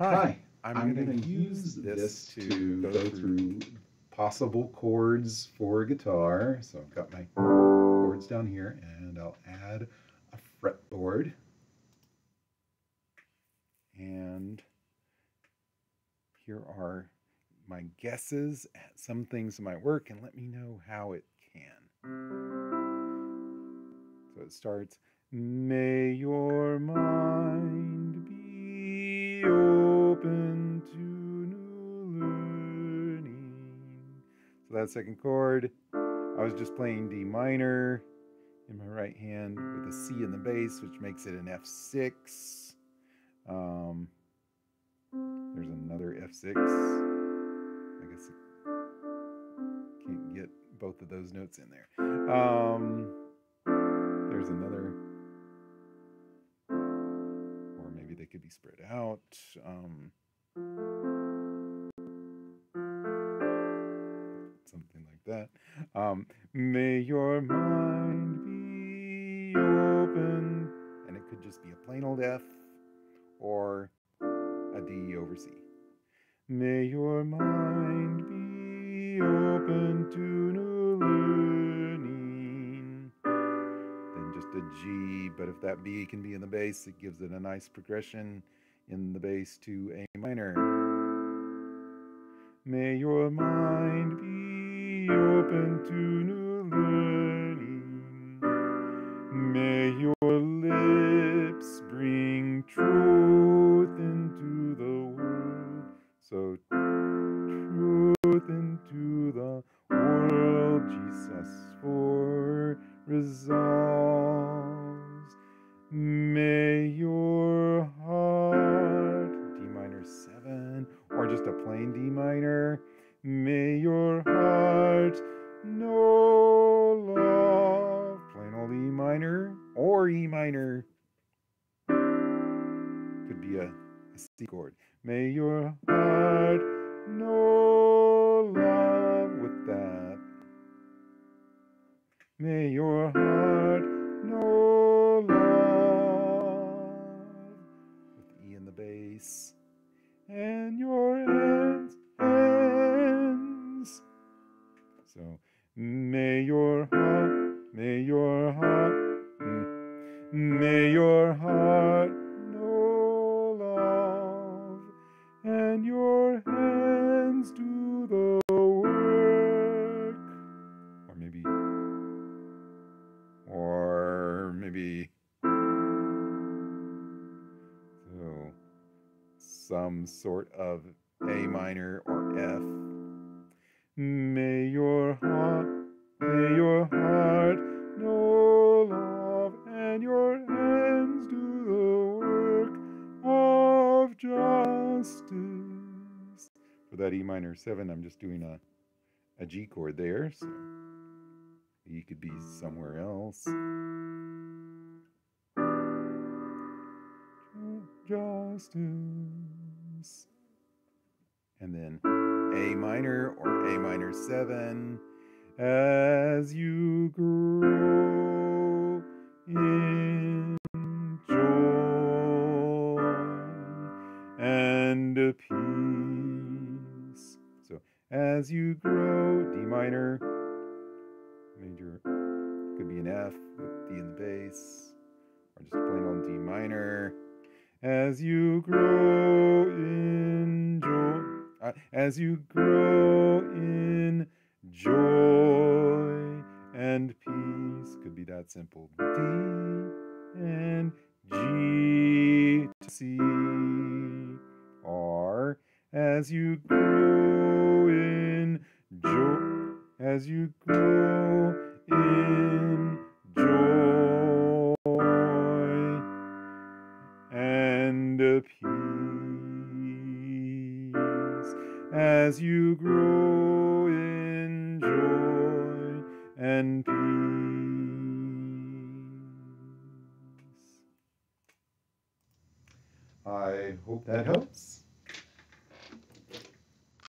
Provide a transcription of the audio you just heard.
Hi, I'm, I'm going to use this to go through possible chords for guitar. So I've got my chords down here and I'll add a fretboard. And here are my guesses at some things might work and let me know how it can. So it starts, May that second chord, I was just playing D minor in my right hand with a C in the bass, which makes it an F6. Um, there's another F6. I guess I can't get both of those notes in there. Um, there's another, or maybe they could be spread out. Um, that. Um, may your mind be open, and it could just be a plain old F or a D over C. May your mind be open to new learning. Then just a G, but if that B can be in the bass, it gives it a nice progression in the bass to A minor. May your mind be open to new learning. Know love, plain old E minor, or E minor, could be a, a C chord. May your heart know love with that. May your heart So, may your heart, may your heart, mm, may your heart know love, and your hands do the work. Or maybe, or maybe, so some sort of A minor or F. May your heart, may your heart know love, and your hands do the work of justice. For that E minor 7, I'm just doing a, a G chord there, so E could be somewhere else. Justice. And then A minor or A minor 7 as you grow in joy and peace. So as you grow, D minor, major, could be an F with D in the bass, or just plain old D minor. As you grow in as you grow in joy and peace, could be that simple. D and G to C, or as you grow in joy, as you grow in as you grow in joy and peace. I hope that helps.